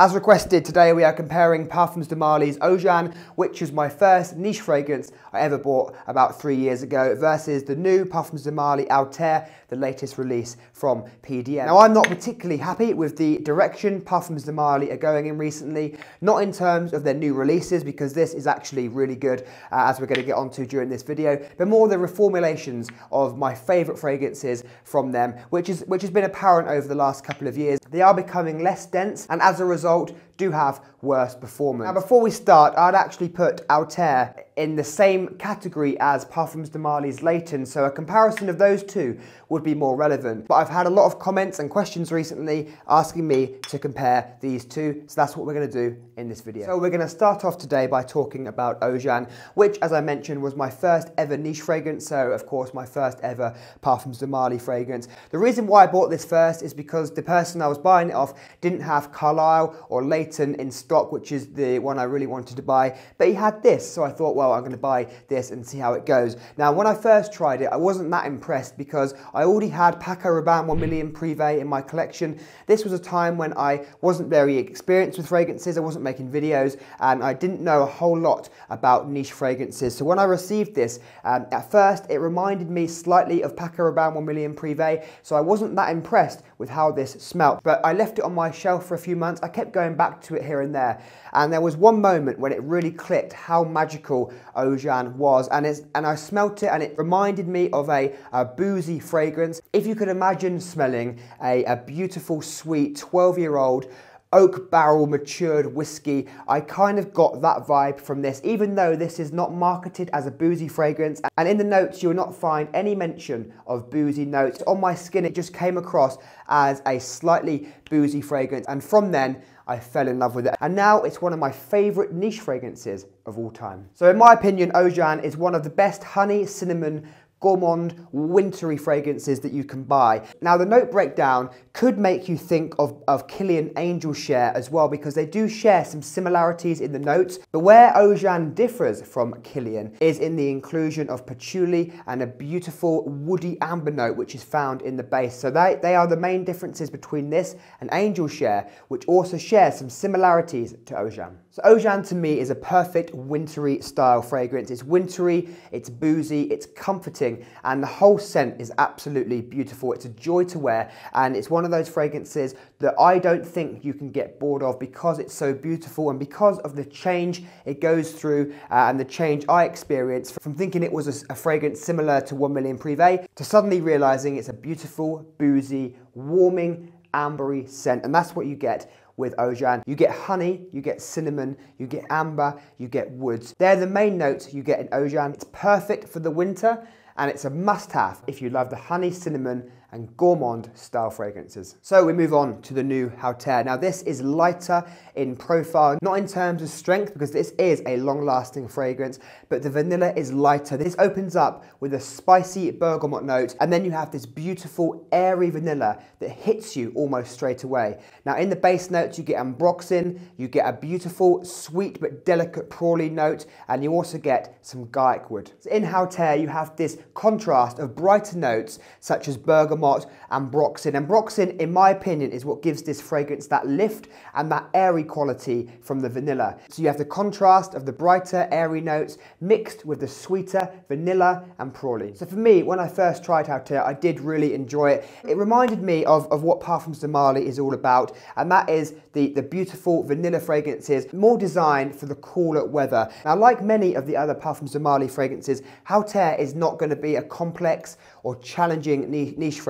As requested, today we are comparing Parfums de Marly's Oajan, which was my first niche fragrance I ever bought about three years ago, versus the new Parfums de Marly Althair, the latest release from PDM. Now, I'm not particularly happy with the direction Parfums de Marly are going in recently, not in terms of their new releases, because this is actually really good, uh, as we're going to get onto during this video, but more the reformulations of my favourite fragrances from them, which, is, which has been apparent over the last couple of years. They are becoming less dense, and as a result, result, do have worse performance. Now, before we start, I'd actually put Althair in the same category as Parfums de Marly's Layton, so a comparison of those two would be more relevant. But I've had a lot of comments and questions recently asking me to compare these two, so that's what we're gonna do in this video. So we're gonna start off today by talking about Oajan, which as I mentioned was my first ever niche fragrance, so of course my first ever Parfums de Marly fragrance. The reason why I bought this first is because the person I was buying it off didn't have Carlisle or Layton in stock, which is the one I really wanted to buy, but he had this, so I thought, well, I'm gonna buy this and see how it goes. Now, when I first tried it, I wasn't that impressed because I already had Paco Rabanne 1 million Privé in my collection. This was a time when I wasn't very experienced with fragrances, I wasn't making videos, and I didn't know a whole lot about niche fragrances. So when I received this, um, at first, it reminded me slightly of Paco Rabanne 1 million Privé, so I wasn't that impressed with how this smelt. But I left it on my shelf for a few months. I kept going back to it here and there. And there was one moment when it really clicked how magical Oajan was. And, and I smelt it and it reminded me of a, a boozy fragrance. If you could imagine smelling a, a beautiful, sweet 12 year old oak barrel matured whiskey. I kind of got that vibe from this, even though this is not marketed as a boozy fragrance. And in the notes, you'll not find any mention of boozy notes. On my skin, it just came across as a slightly boozy fragrance. And from then, I fell in love with it. And now it's one of my favorite niche fragrances of all time. So in my opinion, Oajan is one of the best honey, cinnamon, gourmand, wintry fragrances that you can buy. Now the note breakdown could make you think of, of Kilian Angel Share as well because they do share some similarities in the notes, but where Oajan differs from Kilian is in the inclusion of patchouli and a beautiful woody amber note which is found in the base. So they, they are the main differences between this and Angel Share, which also shares some similarities to Oajan. So Oajan to me is a perfect wintry style fragrance. It's wintry, it's boozy, it's comforting, and the whole scent is absolutely beautiful. It's a joy to wear and it's one of those fragrances that I don't think you can get bored of because it's so beautiful and because of the change it goes through uh, and the change I experienced from thinking it was a, a fragrance similar to 1 Million Privé to suddenly realizing it's a beautiful, boozy, warming, ambery scent and that's what you get with Oajan. You get honey, you get cinnamon, you get amber, you get woods. They're the main notes you get in Oajan. It's perfect for the winter and it's a must have if you love the honey cinnamon and gourmand style fragrances. So we move on to the new Althair. Now this is lighter in profile, not in terms of strength because this is a long lasting fragrance, but the vanilla is lighter. This opens up with a spicy bergamot note and then you have this beautiful airy vanilla that hits you almost straight away. Now in the base notes you get ambroxan, you get a beautiful sweet but delicate praline note and you also get some guaiac wood. So in Althair you have this contrast of brighter notes such as bergamot and ambroxan. Ambroxan, in my opinion, is what gives this fragrance that lift and that airy quality from the vanilla. So you have the contrast of the brighter, airy notes mixed with the sweeter vanilla and praline. So for me, when I first tried Althair, I did really enjoy it. It reminded me of, of what Parfums de is all about, and that is the, the beautiful vanilla fragrances, more designed for the cooler weather. Now, like many of the other Parfums de Marly fragrances, Althair is not going to be a complex or challenging niche fragrance,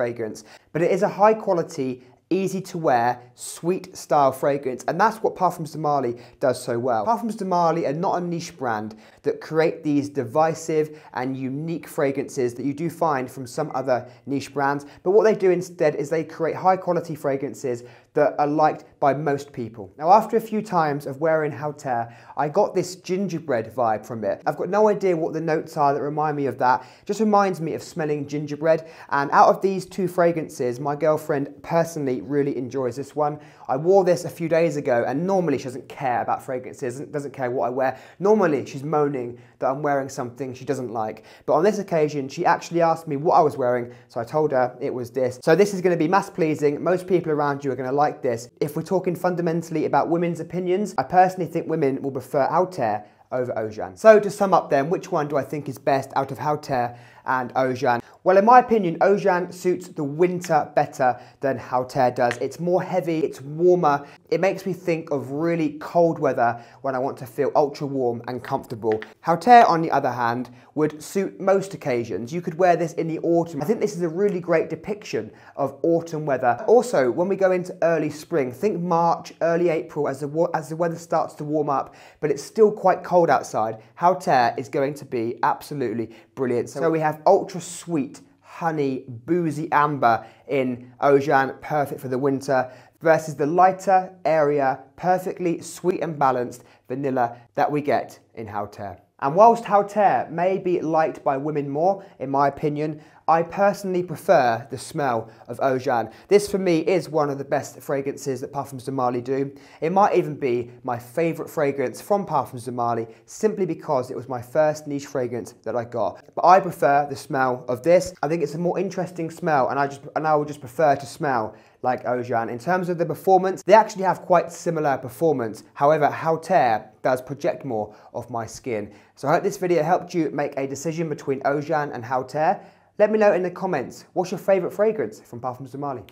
but it is a high quality easy to wear, sweet style fragrance. And that's what Parfums de does so well. Parfums de are not a niche brand that create these divisive and unique fragrances that you do find from some other niche brands. But what they do instead is they create high quality fragrances that are liked by most people. Now, after a few times of wearing Althair, I got this gingerbread vibe from it. I've got no idea what the notes are that remind me of that. Just reminds me of smelling gingerbread. And out of these two fragrances, my girlfriend personally really enjoys this one. I wore this a few days ago and normally she doesn't care about fragrances, doesn't care what I wear. Normally she's moaning that I'm wearing something she doesn't like. But on this occasion, she actually asked me what I was wearing, so I told her it was this. So this is gonna be mass pleasing. Most people around you are gonna like this. If we're talking fundamentally about women's opinions, I personally think women will prefer Althair over Oajan. So to sum up then, which one do I think is best out of Althair and Oajan. Well, in my opinion, Oajan suits the winter better than Althair does. It's more heavy, it's warmer. It makes me think of really cold weather when I want to feel ultra warm and comfortable. Althair, on the other hand, would suit most occasions. You could wear this in the autumn. I think this is a really great depiction of autumn weather. Also, when we go into early spring, think March, early April as the, as the weather starts to warm up, but it's still quite cold outside. Althair is going to be absolutely brilliant. So we have ultra sweet honey, boozy amber in Oajan, perfect for the winter, versus the lighter, area, perfectly sweet and balanced vanilla that we get in Althair. And whilst Althair may be liked by women more, in my opinion, I personally prefer the smell of Oajan. This for me is one of the best fragrances that Parfums de do. It might even be my favourite fragrance from Parfums de simply because it was my first niche fragrance that I got. But I prefer the smell of this. I think it's a more interesting smell and I just and I would just prefer to smell like Oajan. In terms of the performance, they actually have quite similar performance. However, Althair does project more of my skin. So I hope this video helped you make a decision between Oajan and Althair. Let me know in the comments, what's your favourite fragrance from Parfums de Marly?